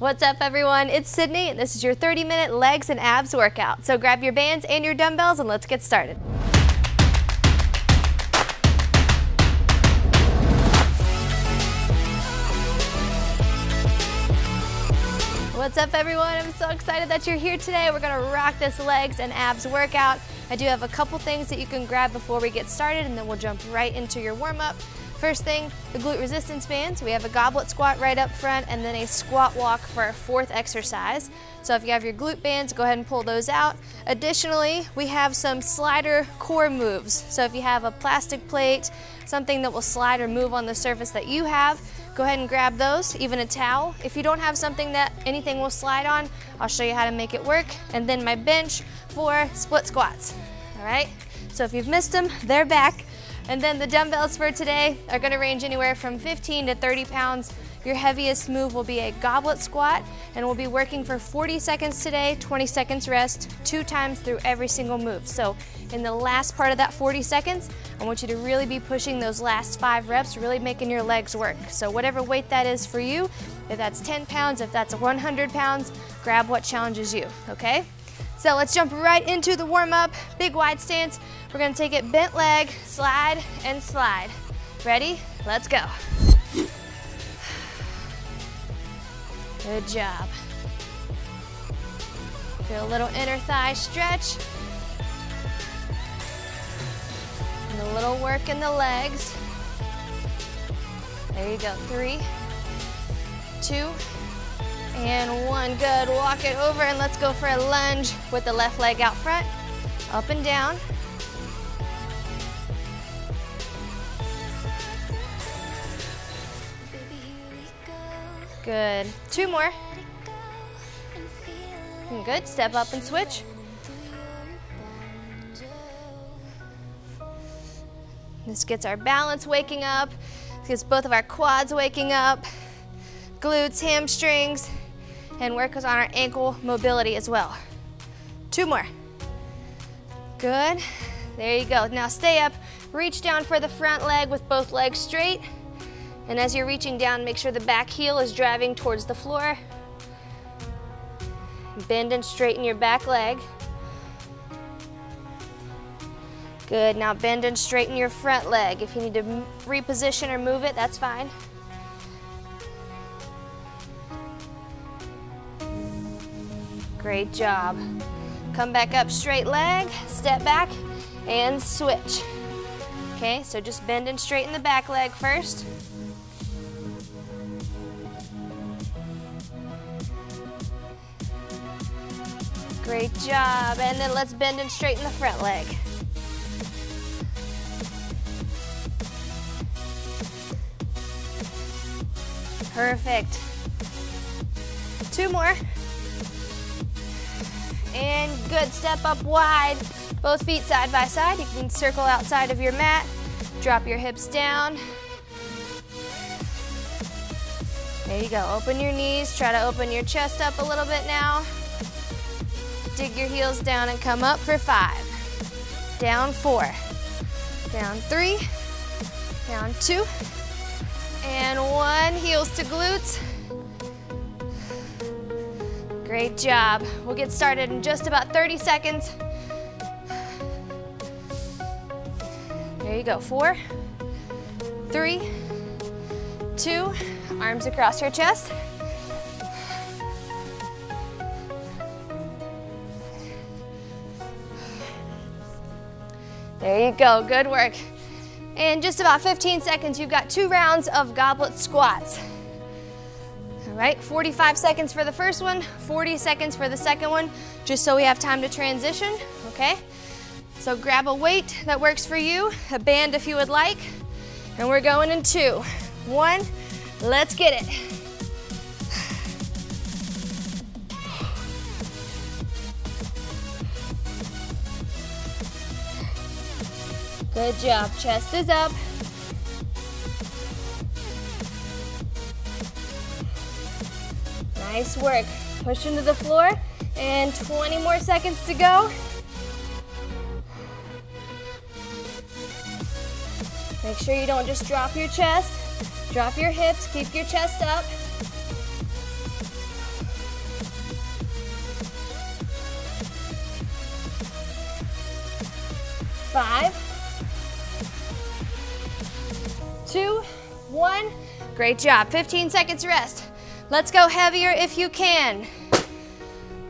What's up everyone? It's Sydney and this is your 30 minute legs and abs workout. So grab your bands and your dumbbells and let's get started. What's up everyone? I'm so excited that you're here today. We're gonna rock this legs and abs workout. I do have a couple things that you can grab before we get started and then we'll jump right into your warm up. First thing, the glute resistance bands. We have a goblet squat right up front and then a squat walk for our fourth exercise. So if you have your glute bands, go ahead and pull those out. Additionally, we have some slider core moves. So if you have a plastic plate, something that will slide or move on the surface that you have, go ahead and grab those, even a towel. If you don't have something that anything will slide on, I'll show you how to make it work. And then my bench for split squats, all right? So if you've missed them, they're back. And then the dumbbells for today are gonna range anywhere from 15 to 30 pounds. Your heaviest move will be a goblet squat, and we'll be working for 40 seconds today, 20 seconds rest, two times through every single move. So in the last part of that 40 seconds, I want you to really be pushing those last five reps, really making your legs work. So whatever weight that is for you, if that's 10 pounds, if that's 100 pounds, grab what challenges you, okay? So let's jump right into the warm up. Big wide stance. We're gonna take it bent leg, slide and slide. Ready? Let's go. Good job. Feel a little inner thigh stretch. And a little work in the legs. There you go. Three, two, and one, good. Walk it over and let's go for a lunge with the left leg out front. Up and down. Good. Two more. Good. Step up and switch. This gets our balance waking up. This gets both of our quads waking up. Glutes, hamstrings, and work on our ankle mobility as well. Two more. Good. There you go. Now stay up, reach down for the front leg with both legs straight. And as you're reaching down, make sure the back heel is driving towards the floor. Bend and straighten your back leg. Good, now bend and straighten your front leg. If you need to reposition or move it, that's fine. Great job. Come back up, straight leg, step back, and switch. Okay, so just bend and straighten the back leg first. Great job, and then let's bend and straighten the front leg. Perfect. Two more. And good, step up wide. Both feet side by side. You can circle outside of your mat. Drop your hips down. There you go, open your knees. Try to open your chest up a little bit now. Dig your heels down and come up for five. Down four. Down three. Down two. And one, heels to glutes. Great job. We'll get started in just about 30 seconds. There you go, four, three, two, arms across your chest. There you go, good work. In just about 15 seconds, you've got two rounds of goblet squats. Right, 45 seconds for the first one, 40 seconds for the second one, just so we have time to transition, okay? So grab a weight that works for you, a band if you would like, and we're going in two. One, let's get it. Good job, chest is up. Nice work. Push into the floor and 20 more seconds to go. Make sure you don't just drop your chest. Drop your hips, keep your chest up. Five, two, one. Great job, 15 seconds rest. Let's go heavier if you can.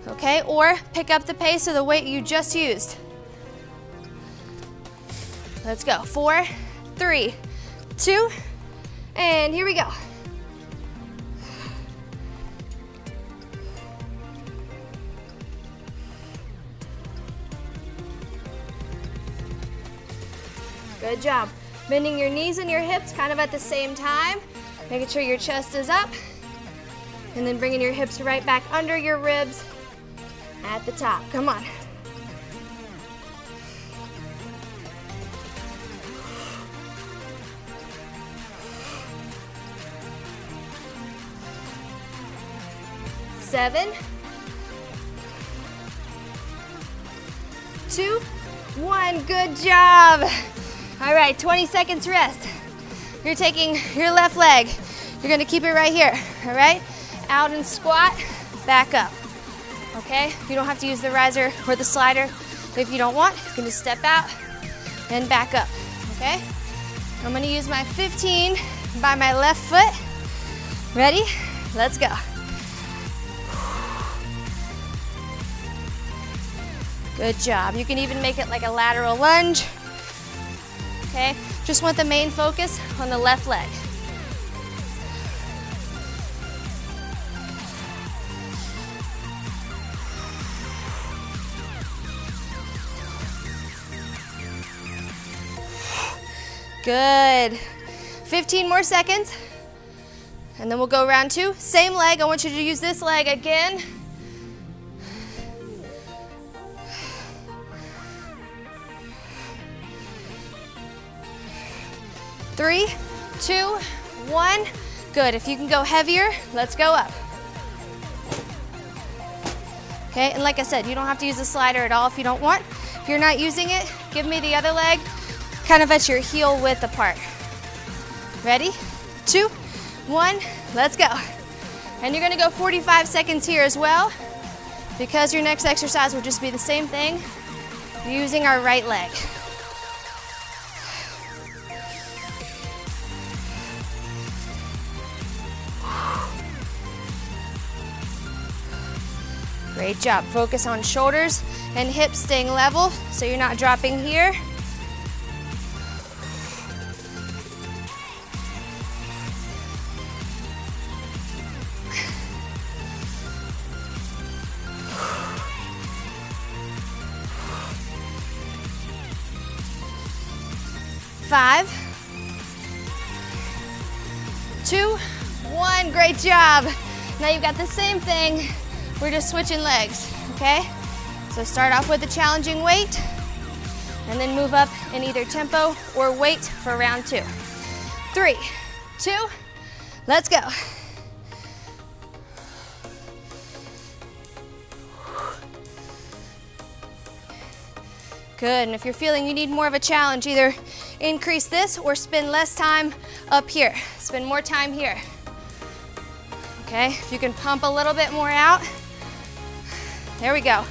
Okay, or pick up the pace of the weight you just used. Let's go. Four, three, two, and here we go. Good job. Bending your knees and your hips kind of at the same time. Making sure your chest is up. And then bringing your hips right back under your ribs at the top. Come on. Seven, two, one. Good job. All right, 20 seconds rest. You're taking your left leg. You're gonna keep it right here, all right? Out and squat, back up, okay? You don't have to use the riser or the slider. If you don't want, you can just step out and back up, okay? I'm gonna use my 15 by my left foot. Ready? Let's go. Good job. You can even make it like a lateral lunge okay? Just want the main focus on the left leg. Good. 15 more seconds. And then we'll go round two. Same leg. I want you to use this leg again. Three, two, one. Good. If you can go heavier, let's go up. Okay, and like I said, you don't have to use the slider at all if you don't want. If you're not using it, give me the other leg kind of at your heel width apart. Ready? Two, one, let's go. And you're gonna go 45 seconds here as well because your next exercise will just be the same thing using our right leg. Great job. Focus on shoulders and hips staying level so you're not dropping here. Five, two, one. Great job. Now you've got the same thing we're just switching legs, okay? So start off with a challenging weight and then move up in either tempo or weight for round two. Three, two, let's go. Good, and if you're feeling you need more of a challenge, either increase this or spend less time up here. Spend more time here. Okay, if you can pump a little bit more out, there we go.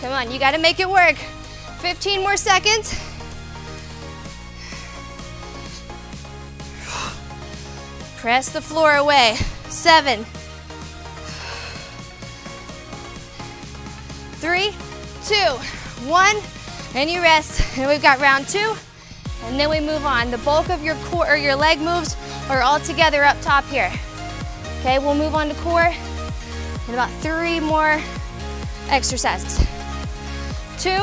Come on, you gotta make it work. 15 more seconds. Press the floor away. Seven, three, two, one, and you rest. And we've got round two and then we move on. The bulk of your core or your leg moves are all together up top here. Okay, we'll move on to core in about three more exercises. Two,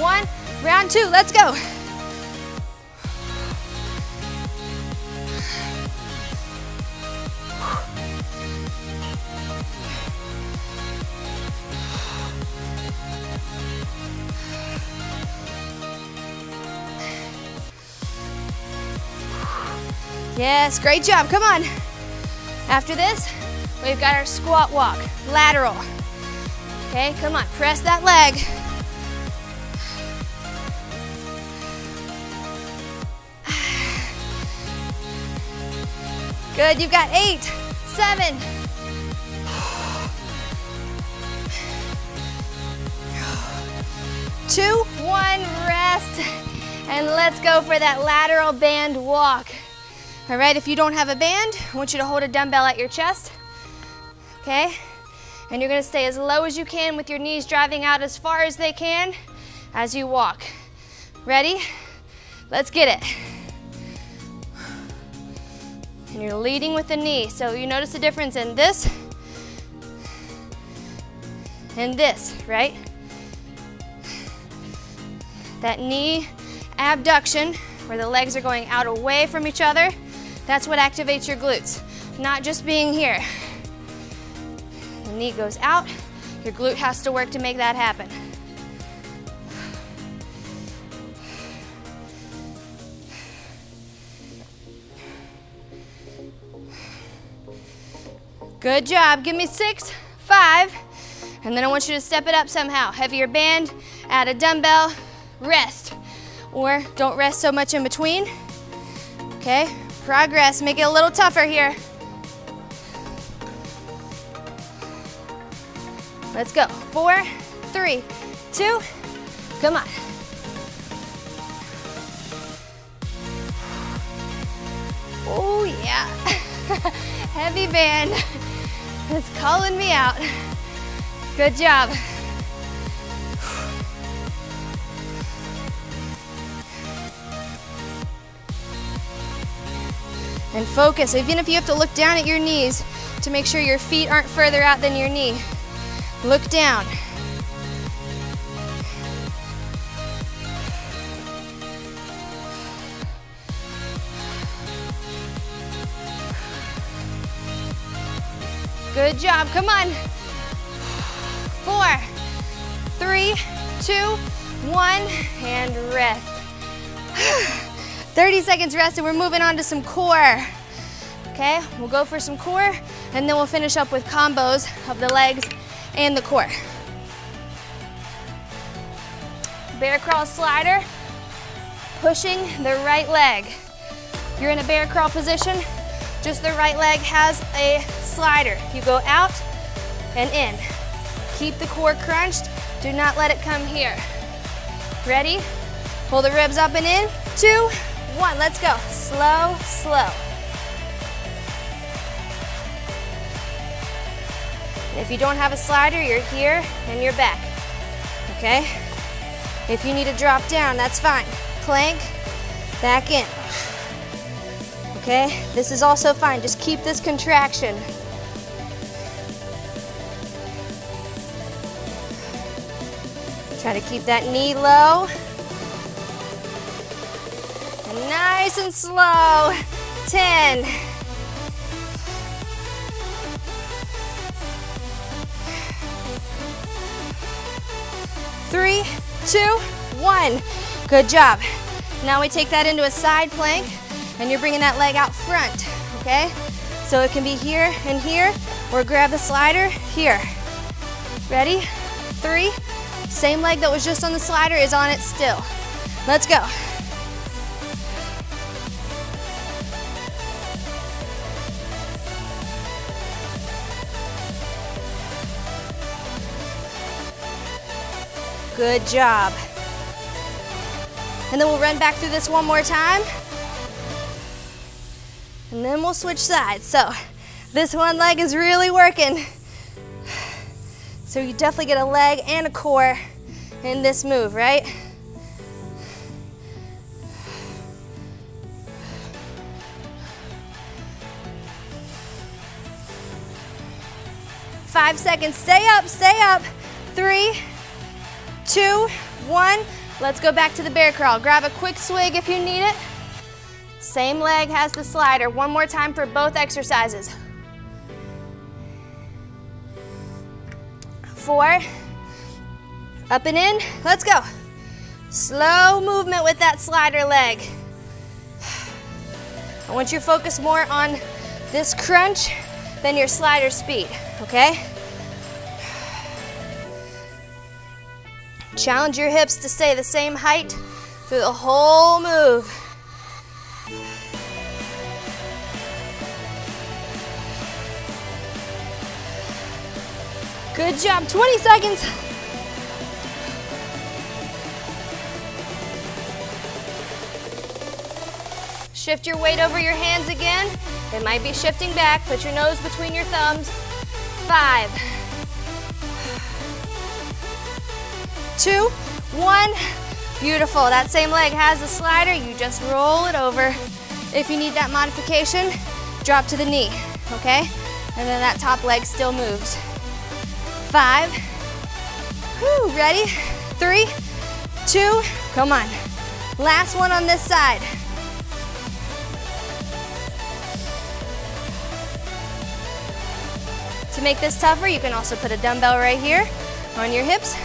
one, round two, let's go. Yes, great job, come on. After this, we've got our squat walk, lateral. Okay, come on, press that leg. Good, you've got eight, seven. Two, one, rest. And let's go for that lateral band walk. All right, if you don't have a band, I want you to hold a dumbbell at your chest, okay? And you're gonna stay as low as you can with your knees driving out as far as they can as you walk. Ready? Let's get it. And you're leading with the knee. So you notice the difference in this and this, right? That knee abduction, where the legs are going out away from each other, that's what activates your glutes, not just being here. The knee goes out, your glute has to work to make that happen. Good job. Give me six, five, and then I want you to step it up somehow. Heavier band, add a dumbbell, rest. Or don't rest so much in between. Okay, progress. Make it a little tougher here. Let's go. Four, three, two, come on. Oh yeah. Heavy band. It's calling me out. Good job. And focus, even if you have to look down at your knees to make sure your feet aren't further out than your knee. Look down. Good job, come on. Four, three, two, one, and rest. 30 seconds rest and we're moving on to some core. Okay, we'll go for some core and then we'll finish up with combos of the legs and the core. Bear crawl slider, pushing the right leg. You're in a bear crawl position, just the right leg has a slider. You go out and in. Keep the core crunched. Do not let it come here. Ready? Pull the ribs up and in. Two, one. Let's go. Slow, slow. If you don't have a slider, you're here and you're back. Okay? If you need to drop down, that's fine. Plank, back in. Okay? This is also fine. Just keep this contraction. Try to keep that knee low. Nice and slow. 10. Three, two, one. Good job. Now we take that into a side plank and you're bringing that leg out front, okay? So it can be here and here, or grab the slider here. Ready? Three. Same leg that was just on the slider is on it still. Let's go. Good job. And then we'll run back through this one more time. And then we'll switch sides. So this one leg is really working. So you definitely get a leg and a core in this move, right? Five seconds, stay up, stay up. Three, two, one. Let's go back to the bear crawl. Grab a quick swig if you need it. Same leg has the slider. One more time for both exercises. Four, up and in, let's go. Slow movement with that slider leg. I want you to focus more on this crunch than your slider speed, okay? Challenge your hips to stay the same height through the whole move. Good job, 20 seconds. Shift your weight over your hands again. It might be shifting back. Put your nose between your thumbs. Five. Two, one. Beautiful. That same leg has a slider. You just roll it over. If you need that modification, drop to the knee, okay? And then that top leg still moves. Five. Whew, ready? Three, two, come on. Last one on this side. To make this tougher, you can also put a dumbbell right here on your hips.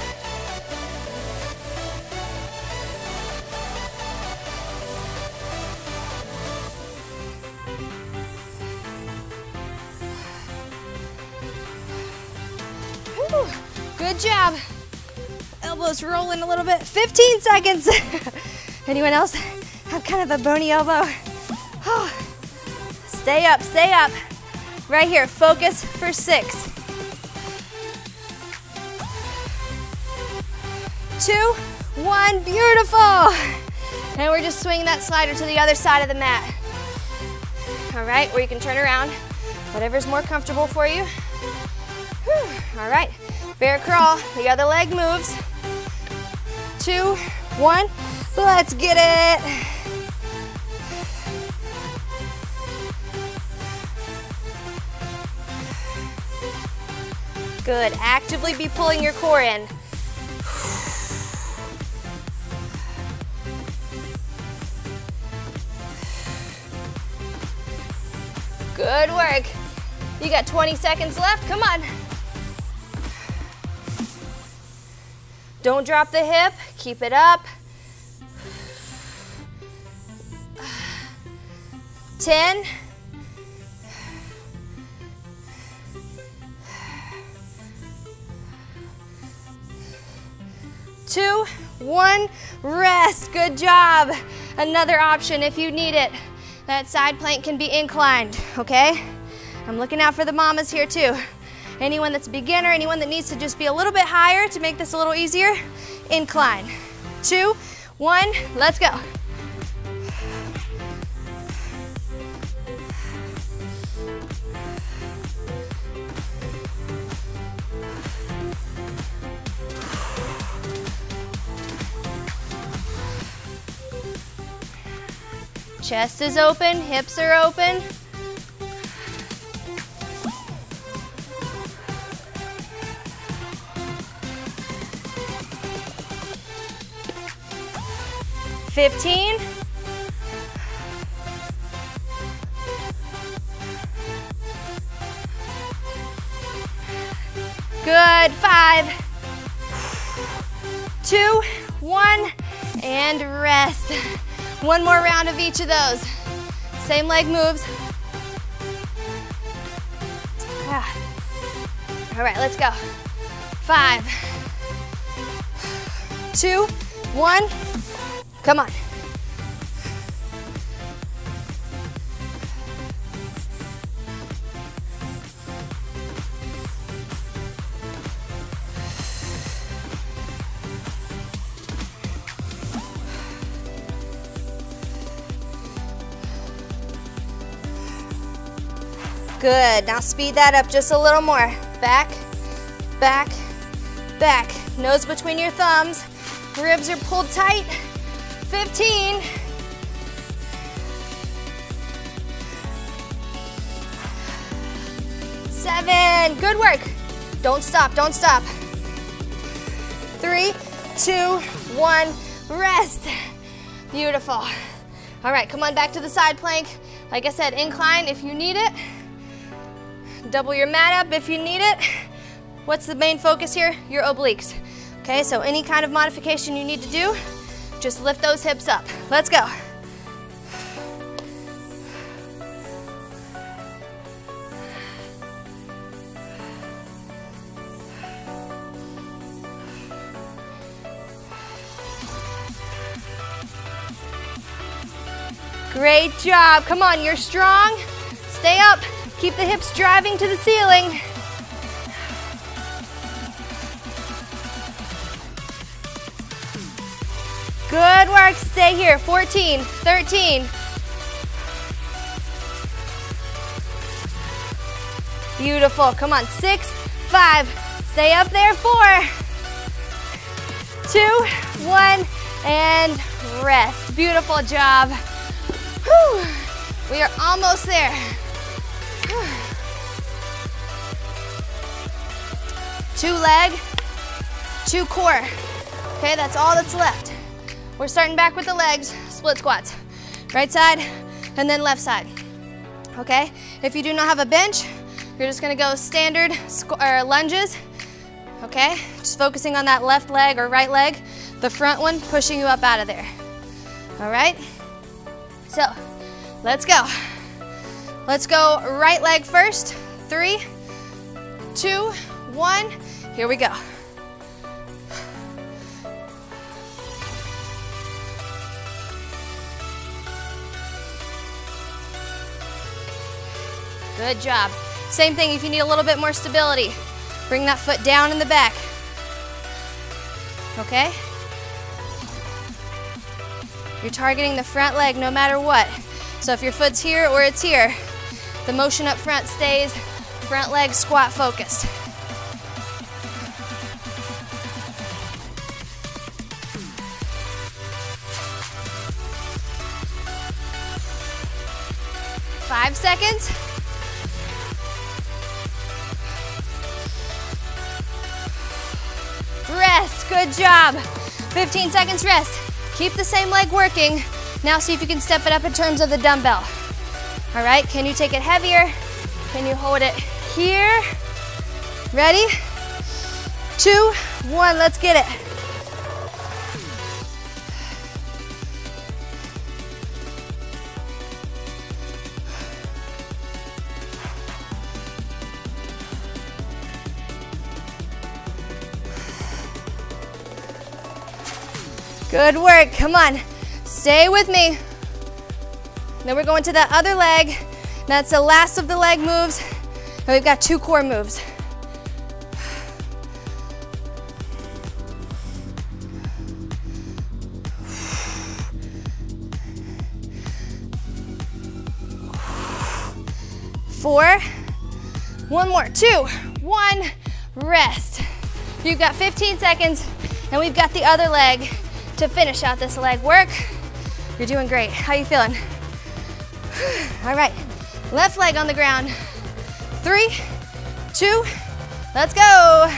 Job. Elbows rolling a little bit. 15 seconds. Anyone else have kind of a bony elbow? Oh, stay up, stay up. Right here, focus for six. Two, one, beautiful. And we're just swinging that slider to the other side of the mat. All right, or you can turn around, whatever's more comfortable for you. Whew. All right, bear crawl, the other leg moves. Two, one, let's get it. Good, actively be pulling your core in. Good work. You got 20 seconds left, come on. Don't drop the hip, keep it up. 10, two, one, rest. Good job. Another option if you need it. That side plank can be inclined, okay? I'm looking out for the mamas here too. Anyone that's a beginner, anyone that needs to just be a little bit higher to make this a little easier, incline. Two, one, let's go. Chest is open, hips are open. Fifteen. Good, five, two, one, and rest. One more round of each of those. Same leg moves. Ah. All right, let's go. Five, two, one. Come on. Good, now speed that up just a little more. Back, back, back. Nose between your thumbs. Ribs are pulled tight. 15. Seven, good work. Don't stop, don't stop. Three, two, one, rest. Beautiful. All right, come on back to the side plank. Like I said, incline if you need it. Double your mat up if you need it. What's the main focus here? Your obliques. Okay, so any kind of modification you need to do, just lift those hips up. Let's go. Great job. Come on, you're strong. Stay up. Keep the hips driving to the ceiling. Good work, stay here. 14, 13. Beautiful, come on, six, five, stay up there, four, two, one, and rest. Beautiful job. Whew. We are almost there. Whew. Two leg, two core. Okay, that's all that's left. We're starting back with the legs, split squats. Right side, and then left side. Okay, if you do not have a bench, you're just gonna go standard lunges. Okay, just focusing on that left leg or right leg, the front one pushing you up out of there. All right, so let's go. Let's go right leg first. Three, two, one. Here we go. Good job. Same thing if you need a little bit more stability. Bring that foot down in the back. Okay? You're targeting the front leg no matter what. So if your foot's here or it's here, the motion up front stays front leg squat focused. Five seconds. Good job. 15 seconds rest. Keep the same leg working. Now see if you can step it up in terms of the dumbbell. All right, can you take it heavier? Can you hold it here? Ready? Two, one, let's get it. Good work, come on. Stay with me. Then we're going to that other leg. That's the last of the leg moves. And we've got two core moves. Four, one more, two, one, rest. You've got 15 seconds and we've got the other leg to finish out this leg work. You're doing great. How you feeling? All right, left leg on the ground. Three, two, let's go.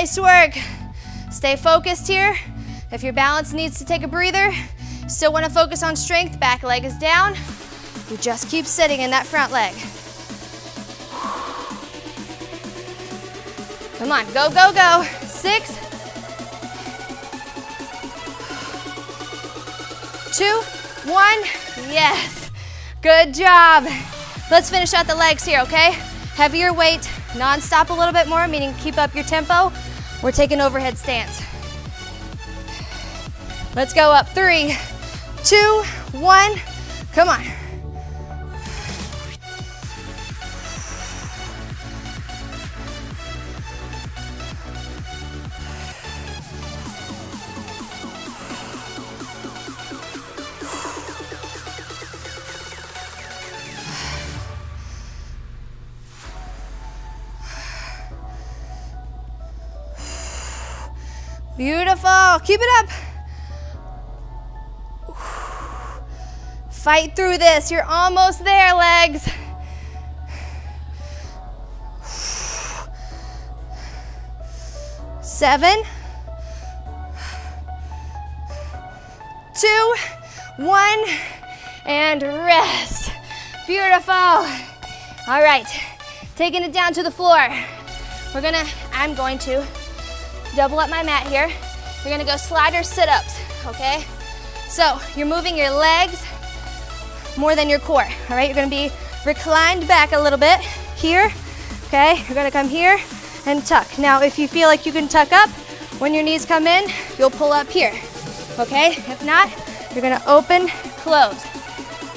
Nice work. Stay focused here. If your balance needs to take a breather, still want to focus on strength, back leg is down. You just keep sitting in that front leg. Come on, go, go, go. Six, two, one. Yes, good job. Let's finish out the legs here, okay? Heavier weight, non-stop a little bit more, meaning keep up your tempo. We're taking overhead stance. Let's go up. Three, two, one. Come on. Beautiful. Keep it up. Fight through this. You're almost there, legs. Seven, two, one, and rest. Beautiful. All right, taking it down to the floor. We're gonna, I'm going to double up my mat here. We're gonna go slider sit-ups, okay? So you're moving your legs more than your core, all right? You're gonna be reclined back a little bit here, okay? You're gonna come here and tuck. Now, if you feel like you can tuck up, when your knees come in, you'll pull up here, okay? If not, you're gonna open, close.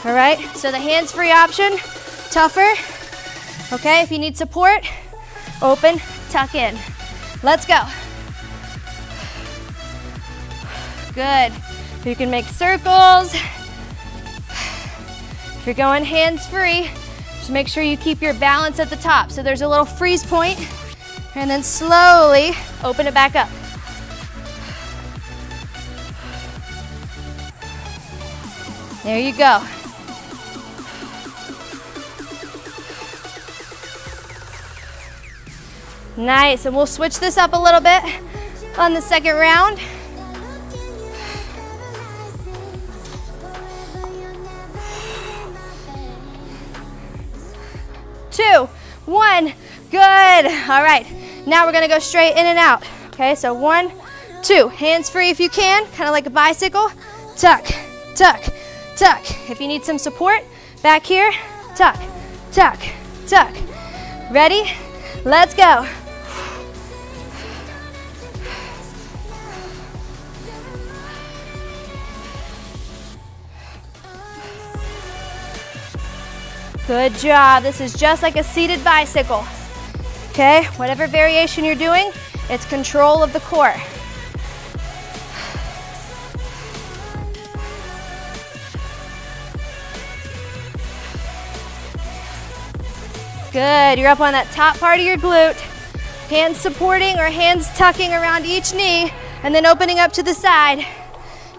All right, so the hands-free option, tougher. Okay, if you need support, open, tuck in. Let's go. Good. You can make circles. If you're going hands-free, just make sure you keep your balance at the top. So there's a little freeze point, and then slowly open it back up. There you go. Nice, and we'll switch this up a little bit on the second round. Two, one, good. All right, now we're gonna go straight in and out. Okay, so one, two, hands free if you can, kind of like a bicycle. Tuck, tuck, tuck. If you need some support, back here, tuck, tuck, tuck. Ready? Let's go. Good job. This is just like a seated bicycle. Okay, whatever variation you're doing, it's control of the core. Good, you're up on that top part of your glute. Hands supporting or hands tucking around each knee and then opening up to the side.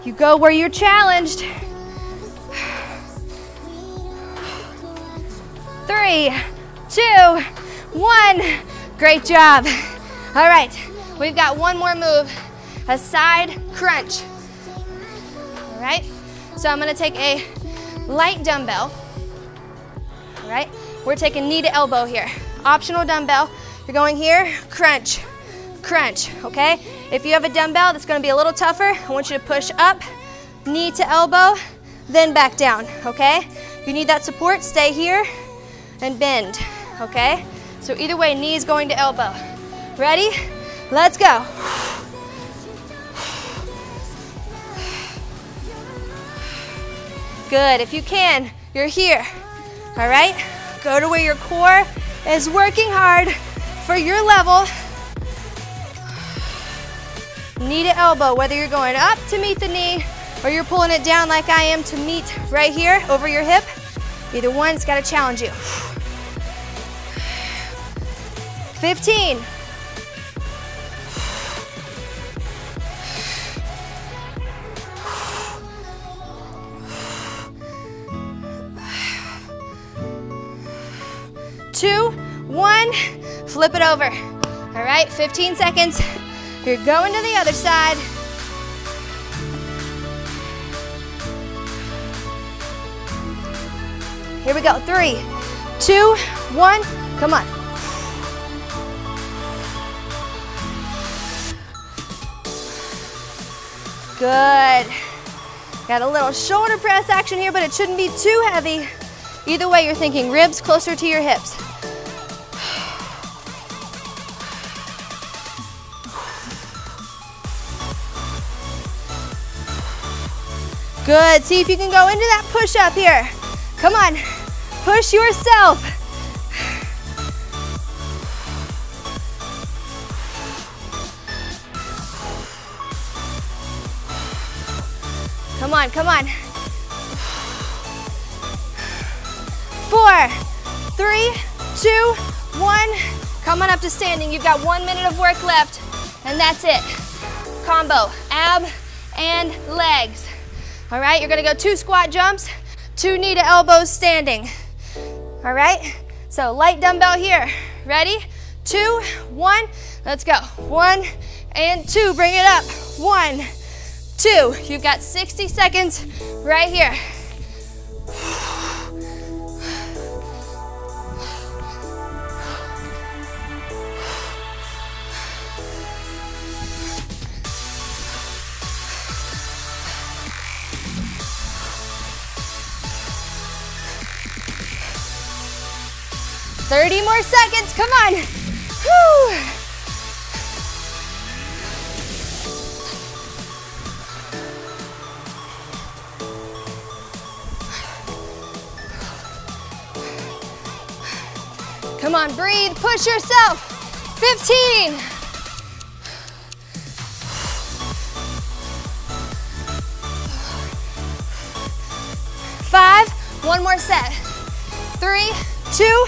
You go where you're challenged. Three, two, one. Great job. All right, we've got one more move, a side crunch. All right, so I'm gonna take a light dumbbell. All right, we're taking knee to elbow here. Optional dumbbell, you're going here, crunch, crunch, okay? If you have a dumbbell that's gonna be a little tougher, I want you to push up, knee to elbow, then back down, okay? You need that support, stay here, and bend, okay? So either way, knees going to elbow. Ready? Let's go. Good, if you can, you're here, all right? Go to where your core is working hard for your level. Knee to elbow, whether you're going up to meet the knee or you're pulling it down like I am to meet right here over your hip. Either one's gotta challenge you. 15. Two, one, flip it over. All right, 15 seconds. You're going to the other side. Here we go. Three, two, one. Come on. Good. Got a little shoulder press action here, but it shouldn't be too heavy. Either way, you're thinking ribs closer to your hips. Good. See if you can go into that push up here. Come on, push yourself. On, come on. Four, three, two, one. Come on up to standing. You've got one minute of work left, and that's it. Combo, ab and legs. All right, you're gonna go two squat jumps, Two knee to elbows standing. All right, so light dumbbell here. Ready? Two, one, let's go. One and two, bring it up. One, two. You've got 60 seconds right here. 30 more seconds, come on. Whew. Come on, breathe, push yourself. 15. Five, one more set. Three, two,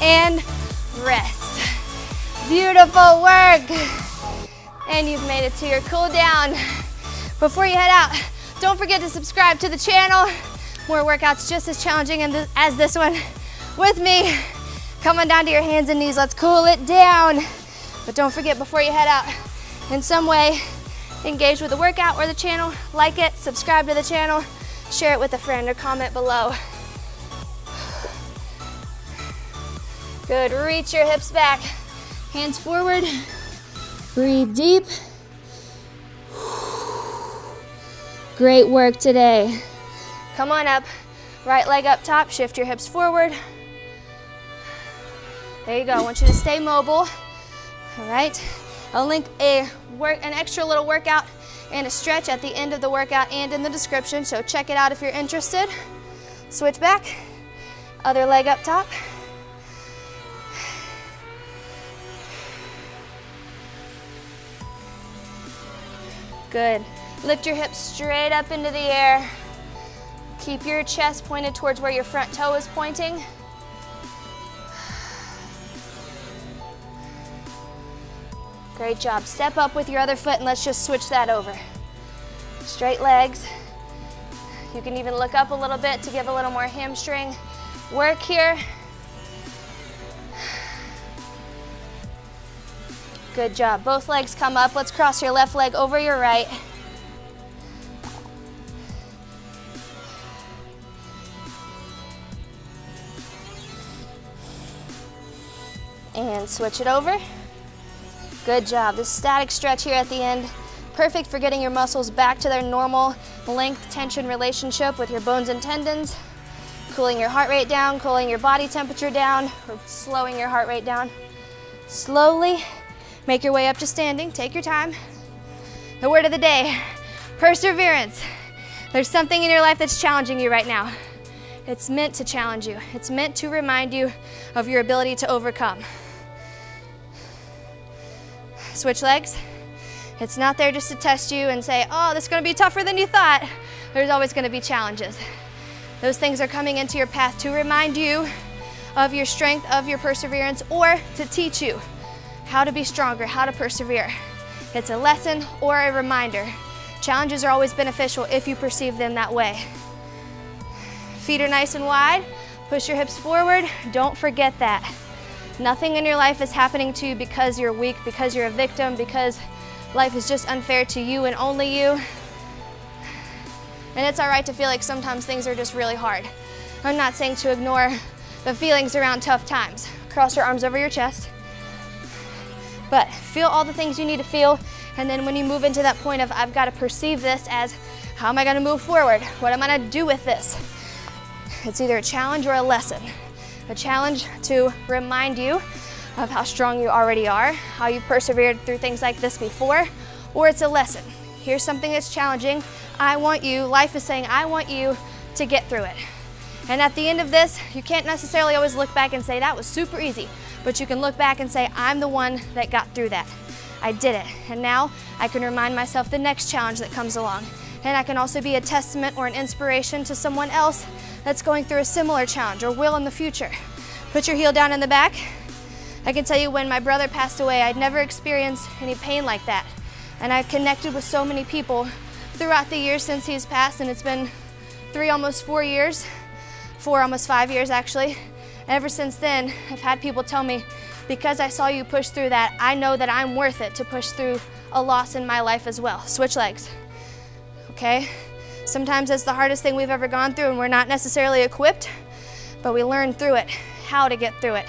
and rest. Beautiful work. And you've made it to your cool down. Before you head out, don't forget to subscribe to the channel. More workouts just as challenging as this one with me. Come on down to your hands and knees. Let's cool it down. But don't forget before you head out, in some way, engage with the workout or the channel, like it, subscribe to the channel, share it with a friend or comment below. Good, reach your hips back. Hands forward, breathe deep. Great work today. Come on up, right leg up top, shift your hips forward. There you go, I want you to stay mobile. All right, I'll link a work, an extra little workout and a stretch at the end of the workout and in the description, so check it out if you're interested. Switch back, other leg up top. Good. Lift your hips straight up into the air. Keep your chest pointed towards where your front toe is pointing. Great job. Step up with your other foot and let's just switch that over. Straight legs. You can even look up a little bit to give a little more hamstring work here. Good job. Both legs come up. Let's cross your left leg over your right. And switch it over. Good job. This static stretch here at the end, perfect for getting your muscles back to their normal length tension relationship with your bones and tendons, cooling your heart rate down, cooling your body temperature down, or slowing your heart rate down. Slowly Make your way up to standing, take your time. The word of the day, perseverance. There's something in your life that's challenging you right now. It's meant to challenge you. It's meant to remind you of your ability to overcome. Switch legs. It's not there just to test you and say, oh, this is gonna be tougher than you thought. There's always gonna be challenges. Those things are coming into your path to remind you of your strength, of your perseverance, or to teach you how to be stronger, how to persevere. It's a lesson or a reminder. Challenges are always beneficial if you perceive them that way. Feet are nice and wide. Push your hips forward. Don't forget that. Nothing in your life is happening to you because you're weak, because you're a victim, because life is just unfair to you and only you. And it's all right to feel like sometimes things are just really hard. I'm not saying to ignore the feelings around tough times. Cross your arms over your chest. But feel all the things you need to feel, and then when you move into that point of, I've got to perceive this as, how am I going to move forward? What am I going to do with this? It's either a challenge or a lesson. A challenge to remind you of how strong you already are, how you've persevered through things like this before, or it's a lesson. Here's something that's challenging. I want you, life is saying, I want you to get through it. And at the end of this, you can't necessarily always look back and say, that was super easy but you can look back and say, I'm the one that got through that. I did it. And now I can remind myself the next challenge that comes along. And I can also be a testament or an inspiration to someone else that's going through a similar challenge or will in the future. Put your heel down in the back. I can tell you when my brother passed away, I'd never experienced any pain like that. And I've connected with so many people throughout the years since he's passed, and it's been three, almost four years, four, almost five years actually. Ever since then, I've had people tell me, because I saw you push through that, I know that I'm worth it to push through a loss in my life as well. Switch legs, okay? Sometimes it's the hardest thing we've ever gone through and we're not necessarily equipped, but we learn through it, how to get through it.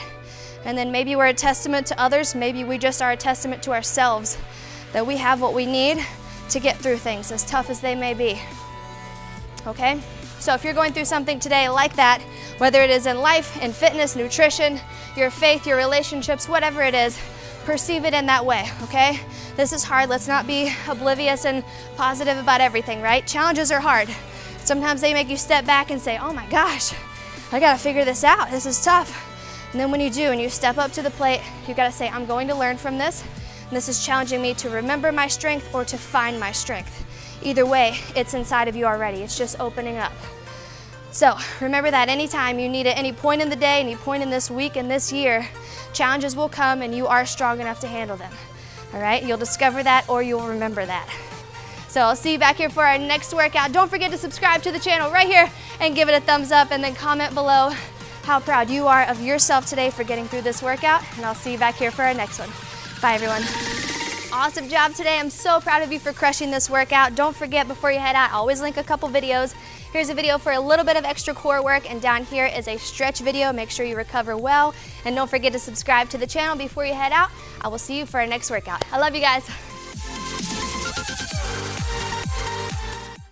And then maybe we're a testament to others, maybe we just are a testament to ourselves that we have what we need to get through things, as tough as they may be, okay? So if you're going through something today like that, whether it is in life, in fitness, nutrition, your faith, your relationships, whatever it is, perceive it in that way, okay? This is hard. Let's not be oblivious and positive about everything, right? Challenges are hard. Sometimes they make you step back and say, oh my gosh, I gotta figure this out. This is tough. And then when you do and you step up to the plate, you gotta say, I'm going to learn from this. And this is challenging me to remember my strength or to find my strength. Either way, it's inside of you already. It's just opening up. So remember that anytime you need it, any point in the day, any point in this week and this year, challenges will come and you are strong enough to handle them. All right, you'll discover that or you'll remember that. So I'll see you back here for our next workout. Don't forget to subscribe to the channel right here and give it a thumbs up and then comment below how proud you are of yourself today for getting through this workout. And I'll see you back here for our next one. Bye everyone. Awesome job today. I'm so proud of you for crushing this workout. Don't forget before you head out, I always link a couple videos. Here's a video for a little bit of extra core work and down here is a stretch video. Make sure you recover well and don't forget to subscribe to the channel before you head out. I will see you for our next workout. I love you guys.